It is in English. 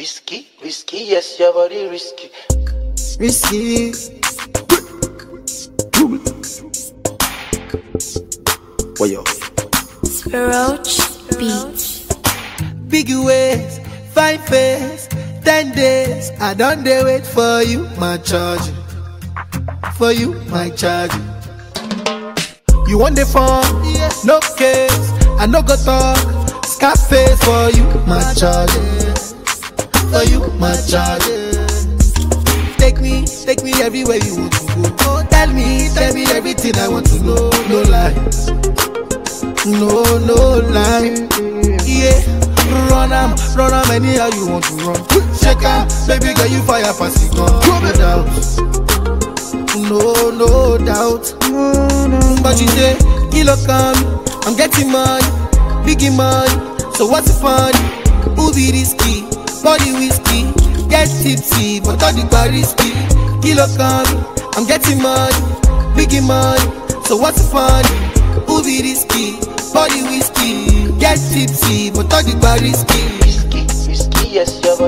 Risky, risky, yes, your body risky. Risky. What yo? Roach Beats. Big ways, fine face, ten days. I don't dare wait for you, my charge. For you, my charge. You want the phone? Yes. No case. I no go talk. Scarface for you, my charge. For you, my charge. Take me, take me everywhere you want to go. Oh, tell me, tell me everything I want to know. No lies. No, no lie. Yeah, run am, run am anyhow you want to run. Shake am, baby girl you fire pass it gun. No doubt, no, no doubt. But you say, kilo come, I'm getting money, biggie money. So what's the fun? Who be risky? Body whiskey, get tipsy, but all the bar risky. Kilo come, I'm getting money, biggie money. So what's the fun? Who be risky? Body whiskey, get tipsy, but all the bar risky. Risky, risky, yes, your